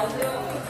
Obrigada.